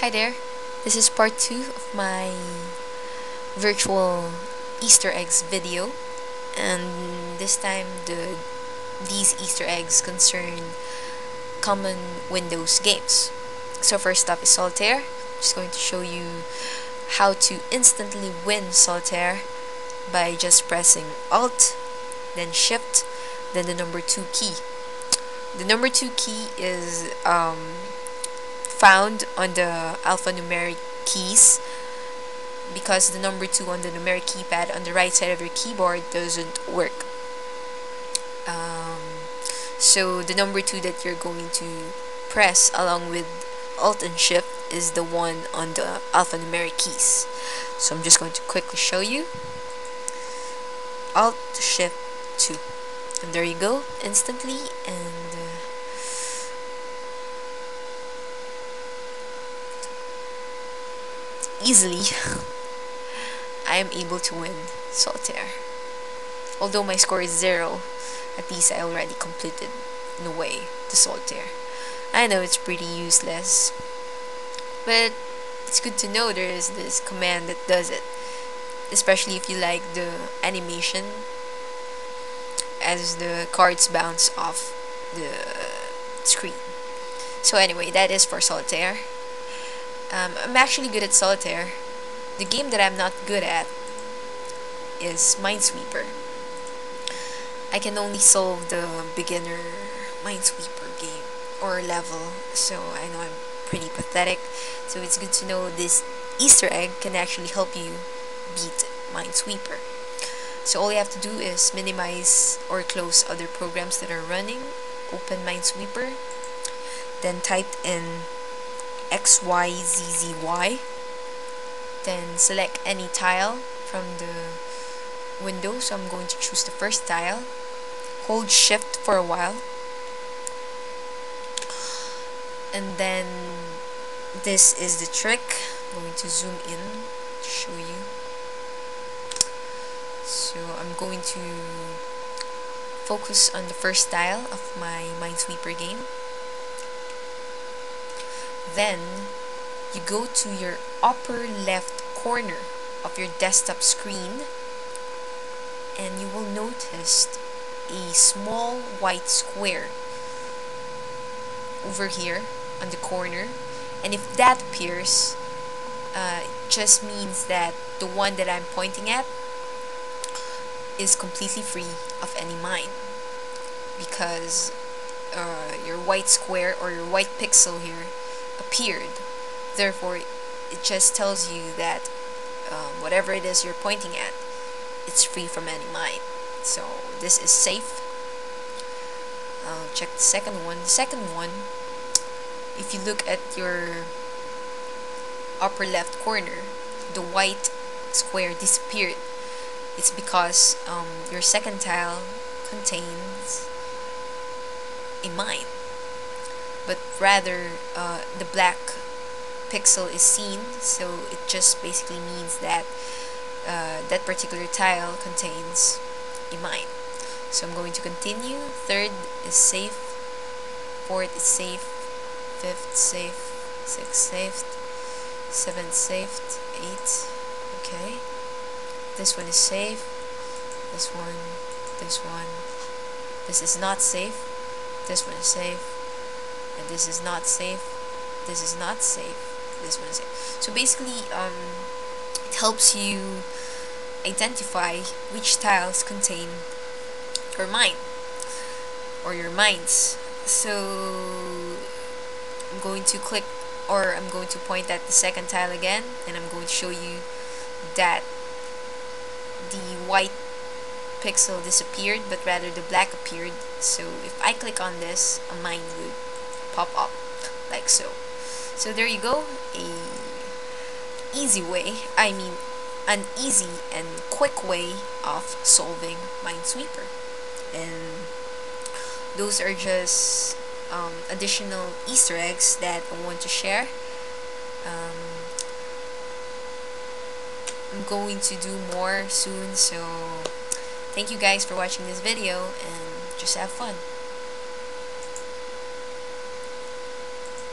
Hi there, this is part 2 of my virtual Easter eggs video and this time the these Easter eggs concern common Windows games. So first up is Solitaire. I'm just going to show you how to instantly win Solitaire by just pressing Alt, then Shift, then the number 2 key. The number 2 key is um, found on the alphanumeric keys because the number 2 on the numeric keypad on the right side of your keyboard doesn't work. Um, so the number 2 that you're going to press along with Alt and Shift is the one on the alphanumeric keys. So I'm just going to quickly show you. Alt Shift 2. And there you go, instantly, and uh, easily I am able to win Solitaire. Although my score is zero, at least I already completed in a way the Solitaire. I know it's pretty useless, but it's good to know there is this command that does it. Especially if you like the animation as the cards bounce off the screen. So anyway, that is for Solitaire. Um, I'm actually good at Solitaire. The game that I'm not good at is Minesweeper. I can only solve the beginner Minesweeper game or level, so I know I'm pretty pathetic. So it's good to know this Easter egg can actually help you beat Minesweeper. So all you have to do is minimize or close other programs that are running, open Minesweeper, then type in XYZZY, then select any tile from the window. So I'm going to choose the first tile, hold shift for a while, and then this is the trick. I'm going to zoom in to show you. So I'm going to focus on the first tile of my Minesweeper game. Then you go to your upper left corner of your desktop screen and you will notice a small white square over here on the corner. And if that appears uh, just means that the one that I'm pointing at is completely free of any mine because uh, your white square or your white pixel here appeared. Therefore it just tells you that um, whatever it is you're pointing at it's free from any mine so this is safe. I'll check the second one. The second one if you look at your upper left corner the white square disappeared. It's because um, your second tile contains a mine but rather uh, the black pixel is seen so it just basically means that uh, that particular tile contains a mine. So I'm going to continue. Third is safe. Fourth is safe. Fifth safe. Sixth safe. Seventh safe. Eight okay. This one is safe. This one this one. This is not safe. This one is safe and this is not safe this is not safe this one is safe. So basically um, it helps you identify which tiles contain your mine or your mines so I'm going to click or I'm going to point at the second tile again and I'm going to show you that the white pixel disappeared but rather the black appeared. So if I click on this a mine would pop up like so. So there you go. A easy way I mean an easy and quick way of solving Minesweeper. And those are just um, additional Easter eggs that I want to share. Um, I'm going to do more soon so thank you guys for watching this video and just have fun